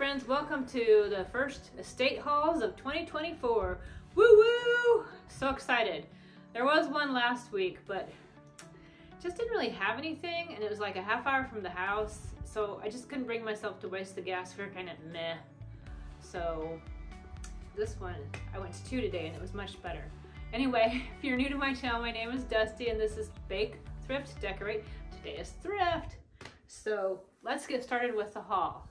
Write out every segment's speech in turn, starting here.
friends, welcome to the first estate hauls of 2024. Woo woo! So excited. There was one last week, but just didn't really have anything, and it was like a half hour from the house, so I just couldn't bring myself to waste the gas for kind of meh. So this one, I went to two today, and it was much better. Anyway, if you're new to my channel, my name is Dusty, and this is Bake, Thrift, Decorate. Today is Thrift. So let's get started with the haul.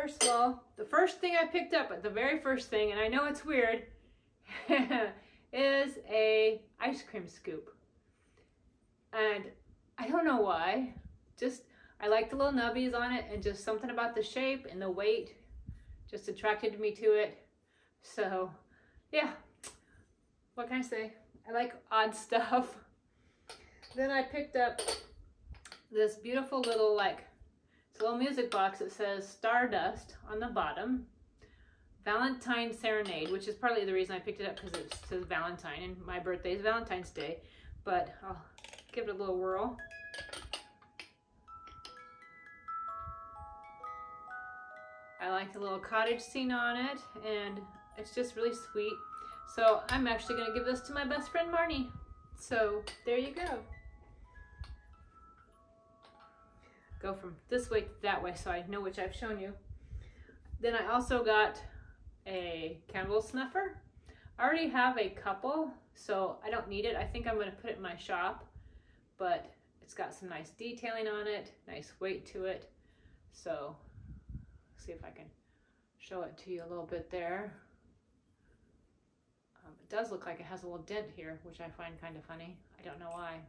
First of all, the first thing I picked up, but the very first thing, and I know it's weird, is a ice cream scoop. And I don't know why, just I like the little nubbies on it and just something about the shape and the weight just attracted me to it. So yeah, what can I say? I like odd stuff. Then I picked up this beautiful little like little music box that says Stardust on the bottom. Valentine Serenade, which is partly the reason I picked it up because it says Valentine and my birthday is Valentine's Day. But I'll give it a little whirl. I like the little cottage scene on it and it's just really sweet. So I'm actually going to give this to my best friend Marnie. So there you go. Go from this way to that way so I know which I've shown you. Then I also got a candle snuffer. I already have a couple, so I don't need it. I think I'm going to put it in my shop, but it's got some nice detailing on it, nice weight to it. So see if I can show it to you a little bit there. Um, it does look like it has a little dent here, which I find kind of funny. I don't know why.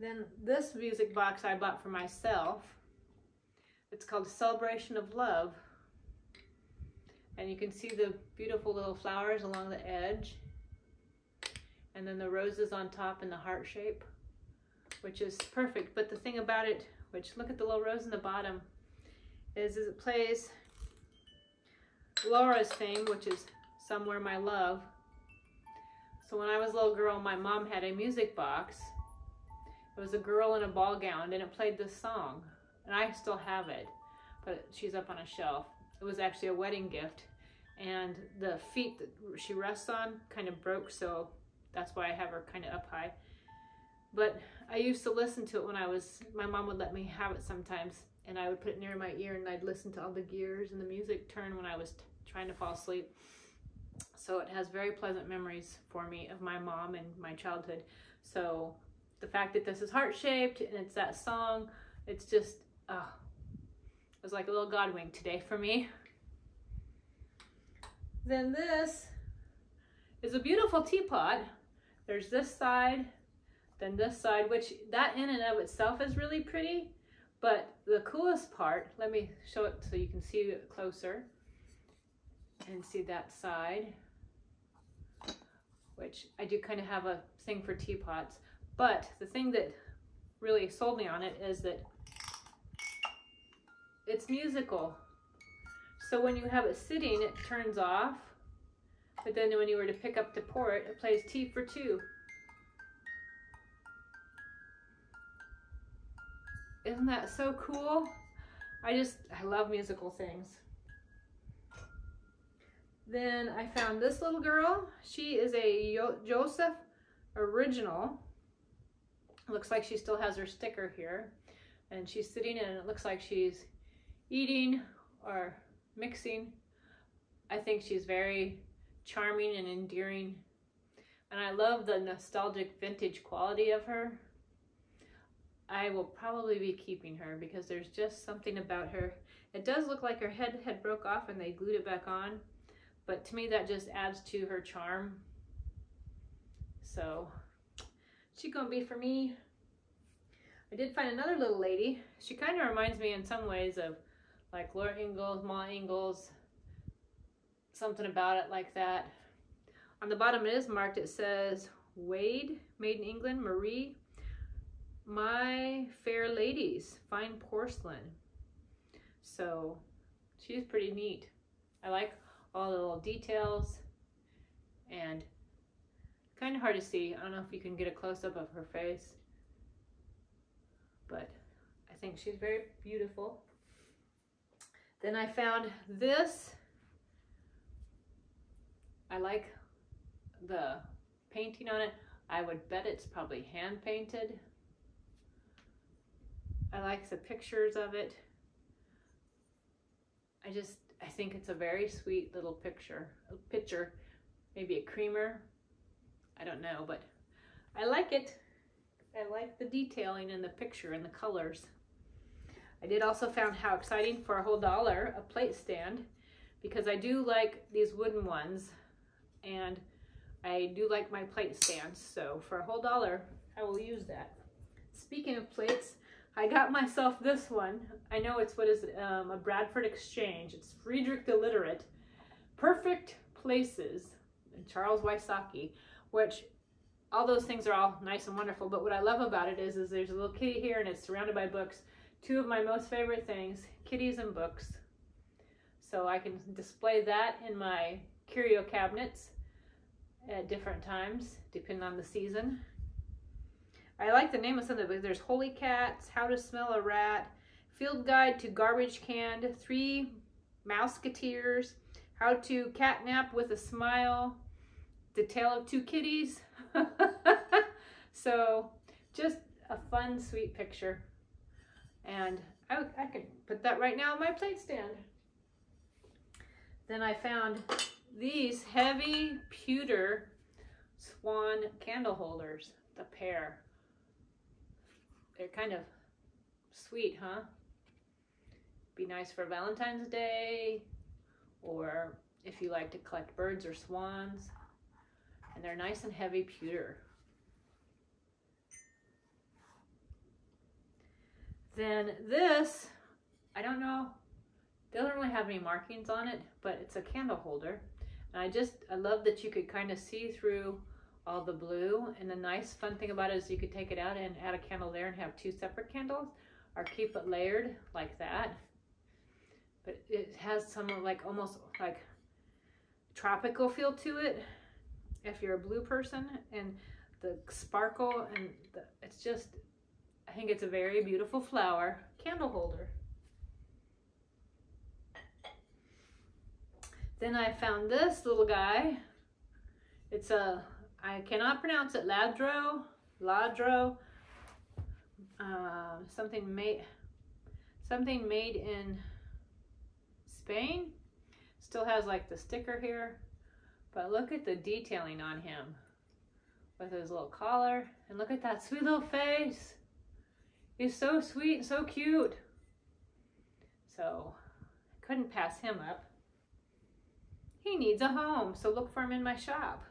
Then this music box I bought for myself. It's called Celebration of Love. And you can see the beautiful little flowers along the edge. And then the roses on top in the heart shape, which is perfect. But the thing about it, which look at the little rose in the bottom, is, is it plays Laura's theme, which is Somewhere My Love. So when I was a little girl, my mom had a music box it was a girl in a ball gown and it played this song. And I still have it, but she's up on a shelf. It was actually a wedding gift. And the feet that she rests on kind of broke, so that's why I have her kind of up high. But I used to listen to it when I was, my mom would let me have it sometimes. And I would put it near my ear and I'd listen to all the gears and the music turn when I was trying to fall asleep. So it has very pleasant memories for me of my mom and my childhood. So the fact that this is heart-shaped and it's that song, it's just, oh, it was like a little God wink today for me. Then this is a beautiful teapot. There's this side, then this side, which that in and of itself is really pretty. But the coolest part, let me show it so you can see it closer and see that side, which I do kind of have a thing for teapots. But the thing that really sold me on it is that it's musical. So when you have it sitting, it turns off. But then when you were to pick up to pour it, it plays Tea for Two. Isn't that so cool? I just, I love musical things. Then I found this little girl. She is a Josef original. Looks like she still has her sticker here. And she's sitting and it looks like she's eating or mixing. I think she's very charming and endearing. And I love the nostalgic vintage quality of her. I will probably be keeping her because there's just something about her. It does look like her head had broke off and they glued it back on. But to me, that just adds to her charm. So she gonna be for me. I did find another little lady. She kind of reminds me in some ways of like Laura Ingalls, Ma Ingalls, something about it like that. On the bottom it is marked, it says Wade, made in England, Marie, my fair ladies, fine porcelain. So she's pretty neat. I like all the little details and Kind of hard to see. I don't know if you can get a close-up of her face. But I think she's very beautiful. Then I found this. I like the painting on it. I would bet it's probably hand painted. I like the pictures of it. I just, I think it's a very sweet little picture, picture, maybe a creamer. I don't know, but I like it. I like the detailing in the picture and the colors. I did also found how exciting for a whole dollar a plate stand because I do like these wooden ones and I do like my plate stands. So for a whole dollar, I will use that. Speaking of plates, I got myself this one. I know it's what is um, a Bradford Exchange. It's Frederick the Literate. Perfect Places, and Charles Wysocki, which all those things are all nice and wonderful. But what I love about it is, is there's a little kitty here and it's surrounded by books. Two of my most favorite things, kitties and books. So I can display that in my curio cabinets at different times, depending on the season. I like the name of some of it. There's Holy Cats, How to Smell a Rat, Field Guide to Garbage Canned, Three Mouseketeers, How to Catnap with a Smile, The Tale of Two Kitties. so just a fun, sweet picture. And I, I could put that right now on my plate stand. Then I found these heavy pewter swan candle holders, the pair. They're kind of sweet, huh? Be nice for Valentine's Day or if you like to collect birds or swans. And they're nice and heavy pewter. Then this, I don't know, doesn't really have any markings on it, but it's a candle holder. And I just, I love that you could kind of see through all the blue. And the nice fun thing about it is you could take it out and add a candle there and have two separate candles or keep it layered like that. But it has some like almost like tropical feel to it if you're a blue person and the sparkle and the, it's just, I think it's a very beautiful flower candle holder. Then I found this little guy. It's a I cannot pronounce it. Ladro, Ladro, uh, something made, something made in Spain. Still has like the sticker here, but look at the detailing on him with his little collar. And look at that sweet little face. He's so sweet and so cute. So I couldn't pass him up. He needs a home, so look for him in my shop.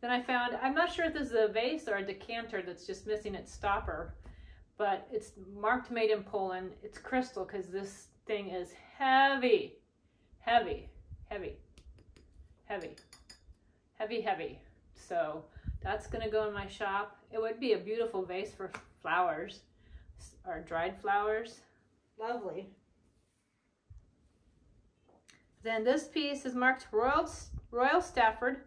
Then I found, I'm not sure if this is a vase or a decanter that's just missing its stopper, but it's marked made in Poland. It's crystal because this thing is heavy, heavy, heavy, heavy, heavy, heavy. So that's going to go in my shop. It would be a beautiful vase for flowers or dried flowers. Lovely. Then this piece is marked Royal, Royal Stafford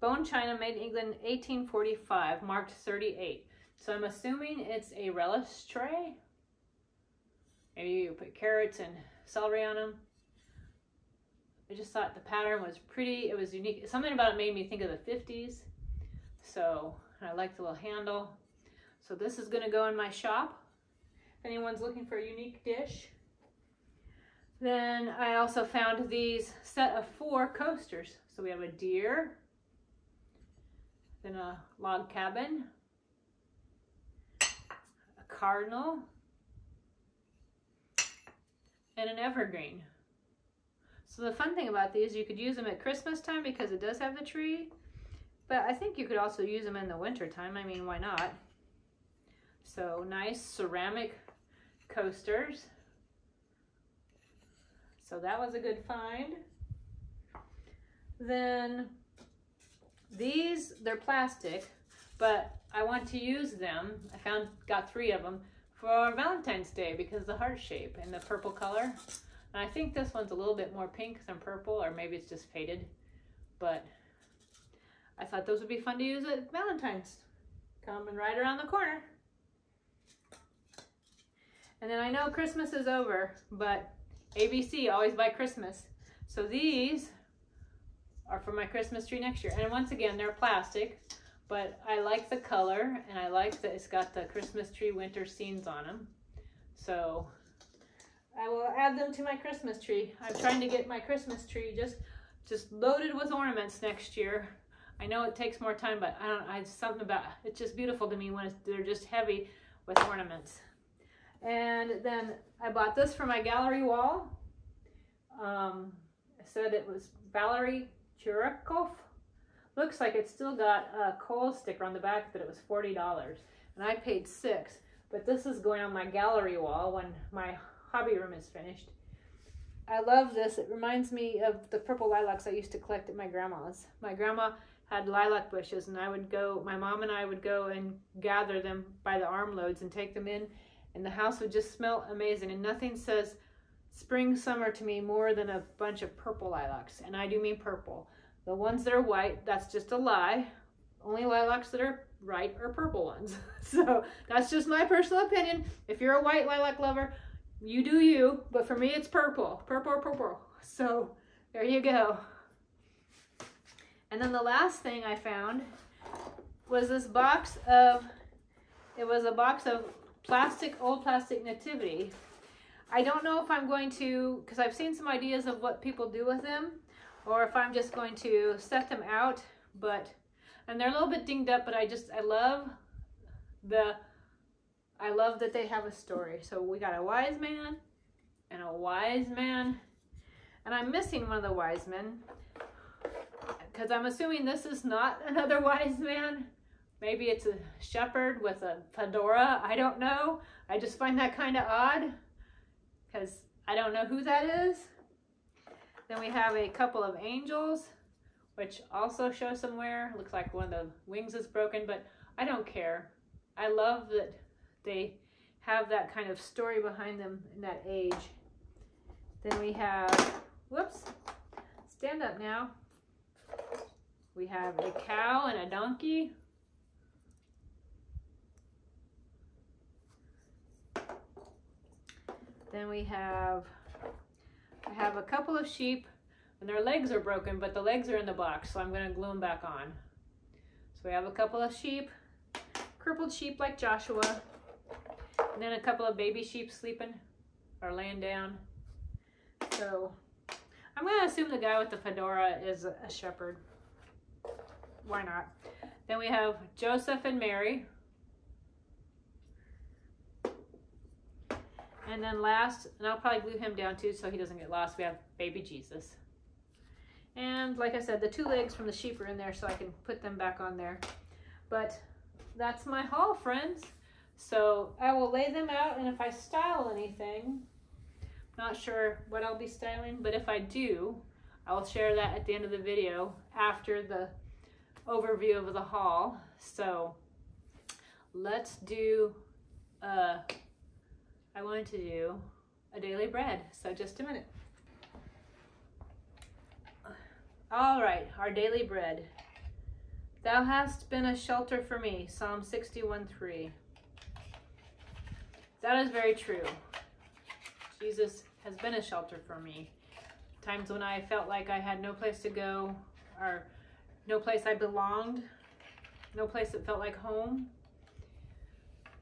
Bone china made in England 1845, marked 38. So I'm assuming it's a relish tray. Maybe you put carrots and celery on them. I just thought the pattern was pretty. It was unique. Something about it made me think of the 50s. So I like the little handle. So this is going to go in my shop. If anyone's looking for a unique dish. Then I also found these set of four coasters. So we have a deer, then a log cabin, a cardinal, and an evergreen. So the fun thing about these, you could use them at Christmas time because it does have the tree, but I think you could also use them in the winter time. I mean, why not? So nice ceramic coasters. So that was a good find. Then these, they're plastic, but I want to use them. I found, got three of them for Valentine's Day because the heart shape and the purple color. And I think this one's a little bit more pink than purple, or maybe it's just faded. But I thought those would be fun to use at Valentine's. Coming right around the corner. And then I know Christmas is over, but ABC, always buy Christmas. So these are for my Christmas tree next year. And once again, they're plastic, but I like the color and I like that it's got the Christmas tree winter scenes on them. So I will add them to my Christmas tree. I'm trying to get my Christmas tree just just loaded with ornaments next year. I know it takes more time, but I don't. I something about it's just beautiful to me when they're just heavy with ornaments. And then I bought this for my gallery wall. Um, I said it was Valerie Churikov. Looks like it's still got a Kohl's sticker on the back that it was $40. And I paid six. But this is going on my gallery wall when my hobby room is finished. I love this. It reminds me of the purple lilacs I used to collect at my grandma's. My grandma had lilac bushes and I would go, my mom and I would go and gather them by the armloads and take them in and the house would just smell amazing and nothing says spring summer to me more than a bunch of purple lilacs and I do mean purple. The ones that are white, that's just a lie. Only lilacs that are right are purple ones. so that's just my personal opinion. If you're a white lilac lover, you do you, but for me it's purple, purple, purple. So there you go. And then the last thing I found was this box of, it was a box of plastic, old plastic nativity. I don't know if I'm going to, because I've seen some ideas of what people do with them, or if I'm just going to set them out, but, and they're a little bit dinged up, but I just, I love the, I love that they have a story. So we got a wise man and a wise man, and I'm missing one of the wise men because I'm assuming this is not another wise man. Maybe it's a shepherd with a fedora. I don't know. I just find that kind of odd because I don't know who that is. Then we have a couple of angels, which also show somewhere. Looks like one of the wings is broken, but I don't care. I love that they have that kind of story behind them in that age. Then we have, whoops, stand up now. We have a cow and a donkey. Then we have, I have a couple of sheep and their legs are broken, but the legs are in the box, so I'm gonna glue them back on. So we have a couple of sheep, crippled sheep like Joshua, and then a couple of baby sheep sleeping or laying down. So I'm going to assume the guy with the fedora is a shepherd. Why not? Then we have Joseph and Mary. And then last, and I'll probably glue him down too so he doesn't get lost, we have baby Jesus. And like I said, the two legs from the sheep are in there so I can put them back on there. But that's my haul, friends. So I will lay them out and if I style anything, not sure what I'll be styling, but if I do, I will share that at the end of the video after the overview of the haul. So let's do, uh, I wanted to do a daily bread. So just a minute. All right, our daily bread. Thou hast been a shelter for me, Psalm 61 3. That is very true. Jesus has been a shelter for me. Times when I felt like I had no place to go or no place I belonged, no place that felt like home,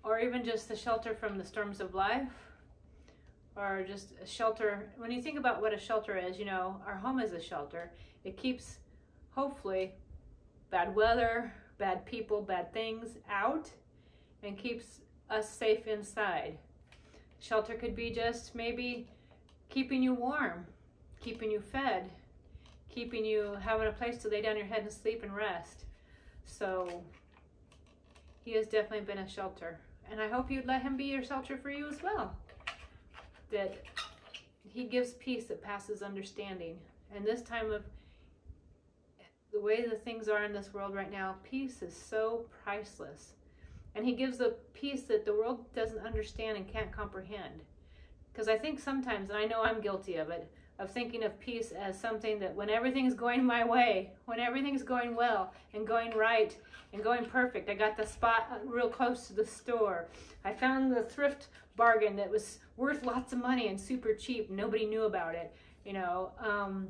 or even just the shelter from the storms of life, or just a shelter. When you think about what a shelter is, you know, our home is a shelter. It keeps, hopefully, bad weather, bad people, bad things out, and keeps us safe inside. Shelter could be just maybe keeping you warm, keeping you fed, keeping you having a place to lay down your head and sleep and rest. So he has definitely been a shelter. And I hope you'd let him be your shelter for you as well. That he gives peace that passes understanding. And this time of the way the things are in this world right now, peace is so priceless. And he gives a peace that the world doesn't understand and can't comprehend. Because I think sometimes, and I know I'm guilty of it, of thinking of peace as something that when everything's going my way, when everything's going well and going right and going perfect, I got the spot real close to the store. I found the thrift bargain that was worth lots of money and super cheap. Nobody knew about it. You know, um,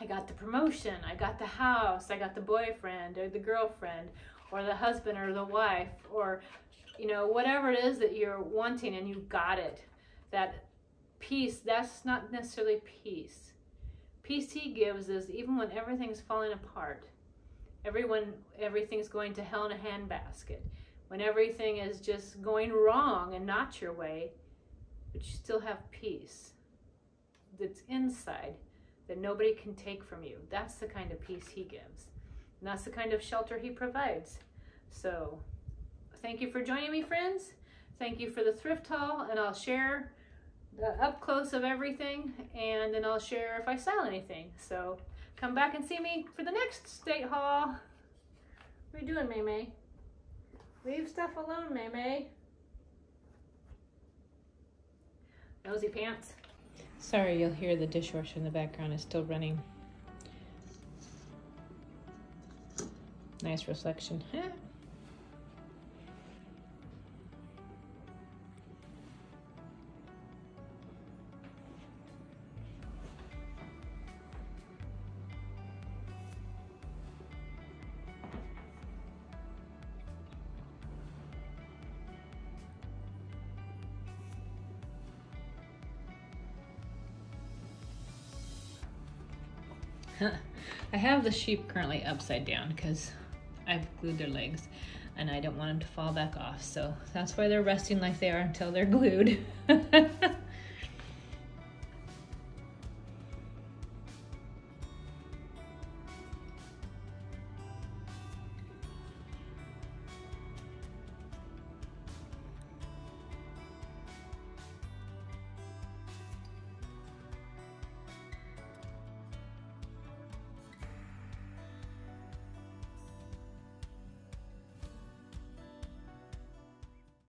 I got the promotion, I got the house, I got the boyfriend or the girlfriend or the husband or the wife or, you know, whatever it is that you're wanting and you got it. That peace, that's not necessarily peace. Peace he gives is even when everything's falling apart, everyone, everything's going to hell in a handbasket, when everything is just going wrong and not your way, but you still have peace that's inside that nobody can take from you. That's the kind of peace he gives. And that's the kind of shelter he provides. So thank you for joining me, friends. Thank you for the thrift haul, and I'll share the up close of everything, and then I'll share if I sell anything. So come back and see me for the next state haul. What are you doing, May May? Leave stuff alone, May May. Nosy pants. Sorry, you'll hear the dishwasher in the background is still running. Nice reflection. I have the sheep currently upside down because I've glued their legs and I don't want them to fall back off. So that's why they're resting like they are until they're glued.